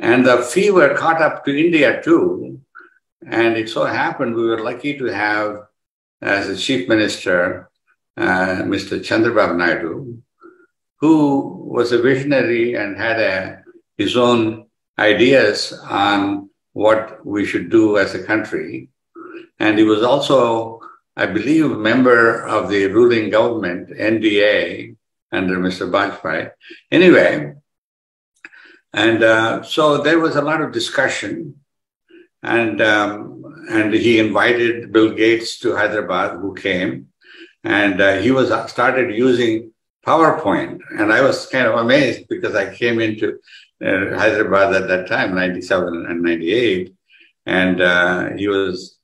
And the fever caught up to India too. And it so happened we were lucky to have as a chief minister uh, Mr. Chandrababu Naidu, who was a visionary and had a, his own ideas on what we should do as a country. And he was also, I believe, a member of the ruling government, NDA, under Mr. Vajpayee. Anyway, and uh, so there was a lot of discussion, and um, and he invited Bill Gates to Hyderabad, who came, and uh, he was started using PowerPoint, and I was kind of amazed because I came into uh, Hyderabad at that time, 97 and 98, and uh, he was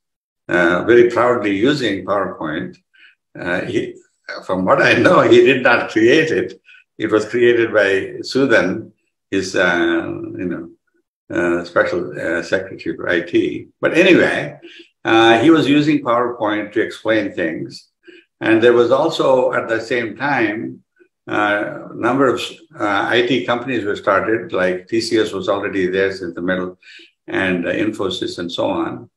uh, very proudly using PowerPoint. Uh, he, from what I know, he did not create it. It was created by Sudan, his, uh, you know, uh, special secretary for IT. But anyway, he was using PowerPoint to explain things. And there was also at the same time uh, number of uh, IT companies were started, like TCS was already there since the middle, and uh, Infosys and so on.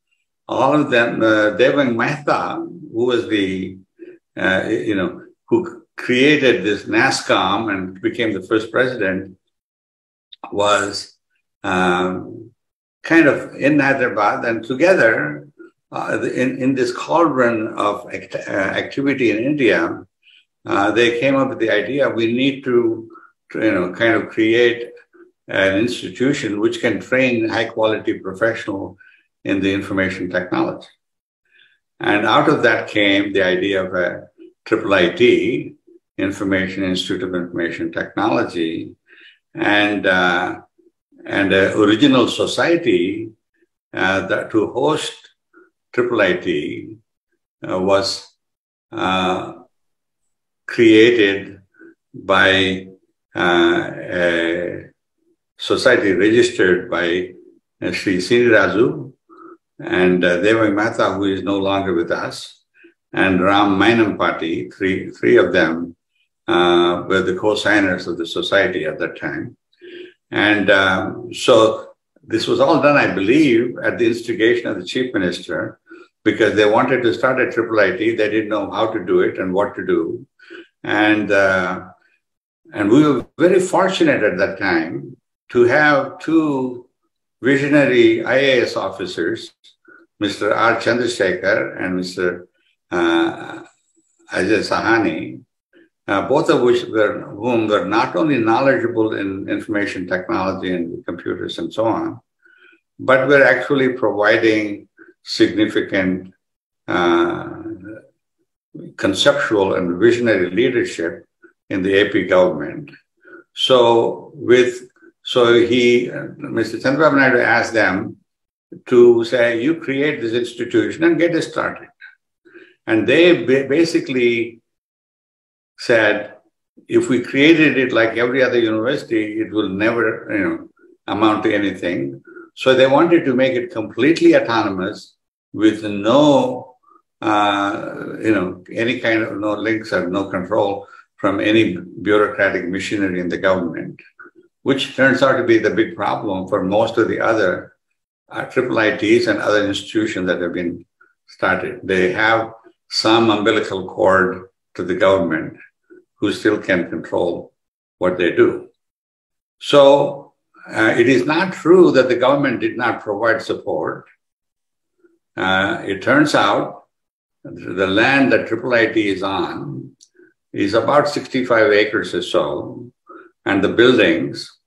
All of them, uh, Devang Mehta, who was the, uh, you know, who created this NASSCOM and became the first president, was um, kind of in Hyderabad, and together uh, in, in this cauldron of act- uh, activity in India, uh, they came up with the idea we need to, you know, kind of create an institution which can train high quality professional in the information technology. And out of that came the idea of a triple IT, Information Institute of Information Technology, and uh, and an original society uh, that to host triple IT uh, was uh, created by uh, a society registered by uh, Sri Srini Raju. And uh, Devang Mehta, who is no longer with us, and Ram Mynampati, three, three of them uh, were the co-signers of the society at that time. And um, so this was all done, I believe, at the instigation of the chief minister, because they wanted to start a triple IT. They didn't know how to do it and what to do. And, uh, and we were very fortunate at that time to have two visionary IAS officers, Mr. R. Chandrasekhar and Mr. Uh, Ajay Sawhney, uh, both of which were whom were not only knowledgeable in information technology and computers and so on, but were actually providing significant uh, conceptual and visionary leadership in the AP government. So with so he, Mr. Chandrababu Naidu asked them to say, you create this institution and get it started. And they basically said, if we created it like every other university, it will never, you know, amount to anything. So they wanted to make it completely autonomous with no uh, you know, any kind of no links or no control from any bureaucratic machinery in the government, which turns out to be the big problem for most of the other uh, triple ITs and other institutions that have been started. They have some umbilical cord to the government who still can control what they do. So uh, it is not true that the government did not provide support. Uh, it turns out the land that Triple IT is on is about 65 acres or so, and the buildings,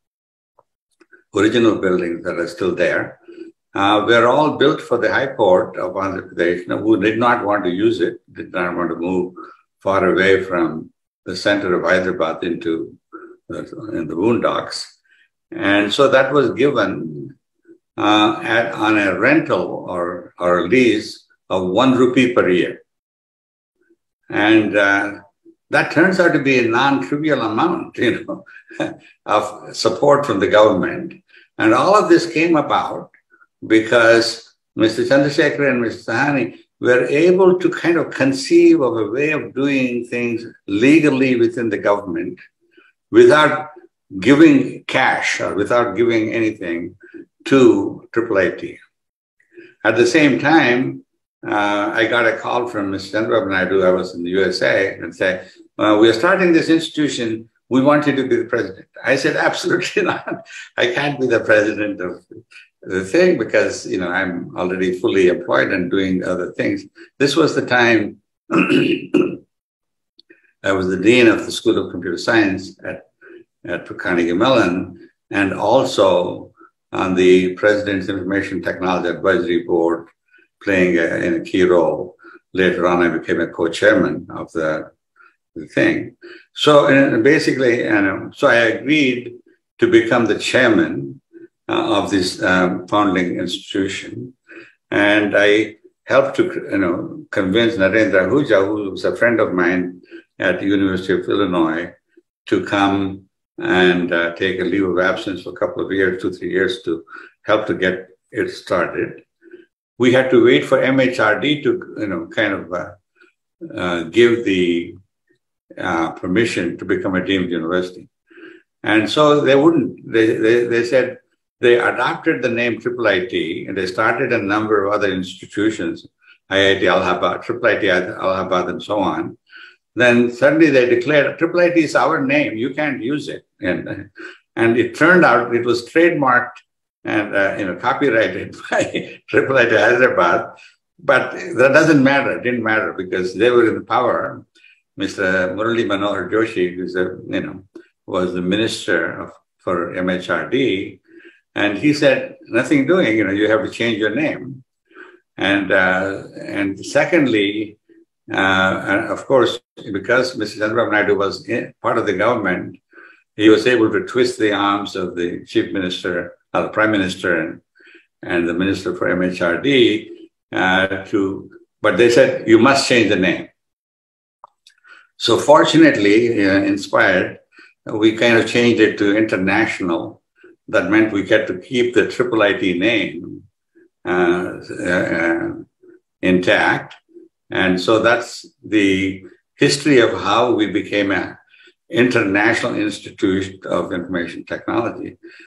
original buildings that are still there, uh, were all built for the High Court of Andhra Pradesh, who did not want to use it, did not want to move far away from the center of Hyderabad into the, in the boondocks. And so that was given uh, at, on a rental or, or lease of one rupee per year. And uh, that turns out to be a non-trivial amount, you know, of support from the government. And all of this came about because Mr. Chandrasekhar and Mr. Sawhney were able to kind of conceive of a way of doing things legally within the government without giving cash or without giving anything to Triple IT. At the same time, uh, I got a call from Mr. Chandrababu Naidu, I was in the USA, and said, we are starting this institution. We want you to be the president. I said, absolutely not. I can't be the president of the thing because, you know, I'm already fully employed and doing other things. This was the time I was the dean of the School of Computer Science at, at Carnegie Mellon and also on the President's Information Technology Advisory Board, playing a, in a key role. Later on, I became a co-chairman of the, the thing. So basically, you know, so I agreed to become the chairman uh, of this um, founding institution, and I helped to you know convince Narendra Ahuja, who was a friend of mine at the University of Illinois, to come and uh, take a leave of absence for a couple of years, two, three years to help to get it started. We had to wait for MHRD to, you know, kind of uh, uh, give the uh, permission to become a deemed university. And so they wouldn't, they, they, they said they adopted the name Triple IT and they started a number of other institutions, IIT Allahabad, Triple IT Allahabad, and so on. Then suddenly they declared Triple IT is our name. You can't use it. And, and it turned out it was trademarked and uh, you know copyrighted by Triple IT Hyderabad. But that doesn't matter. It didn't matter because they were in power. Mr. Murli Manohar Joshi, who's a, you know, was the minister of, for MHRD, and he said, "Nothing doing. You know, you have to change your name." And uh, and secondly, uh, and of course, because Mr. Chandrababu Naidu was part of the government, he was able to twist the arms of the chief minister, uh, the prime minister, and, and the minister for MHRD uh, to, but they said, you must change the name. So fortunately, uh, inspired, we kind of changed it to international. That meant we had to keep the triple IT name uh, uh, intact and so that's the history of how we became an international institute of information technology.